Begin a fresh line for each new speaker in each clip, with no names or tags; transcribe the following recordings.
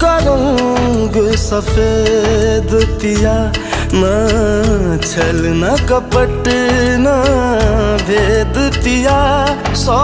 का रंग सफ़ेद पिया न छल न कपट न भेद पिया। सौ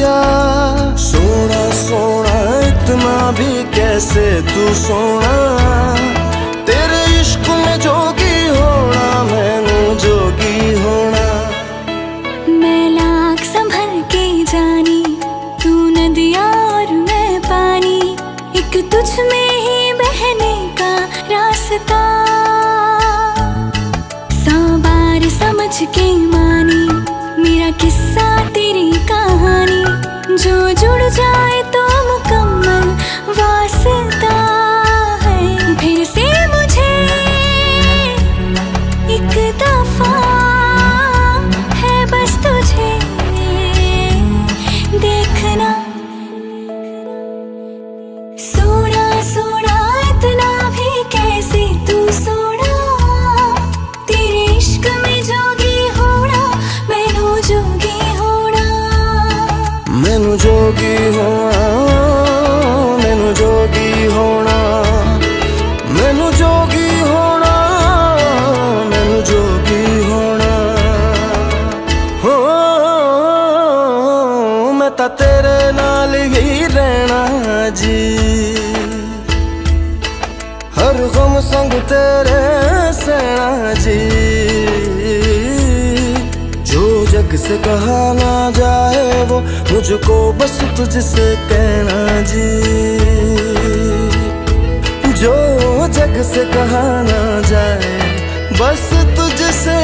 पिया सोना सोना इतना भी कैसे तू सोना? तेरे इश्क में जोगी होना मैनू जोगी होना।
मैं लाख संभल के जानी तू नदिया और मैं पानी। एक तुझ में ही बहने का रास्ता। सौ बार समझ के
गम संग तेरे सहना जी। जो जग से कहा ना जाए वो मुझको बस तुझसे कहना जी। जो जग से कहा ना जाए बस तुझसे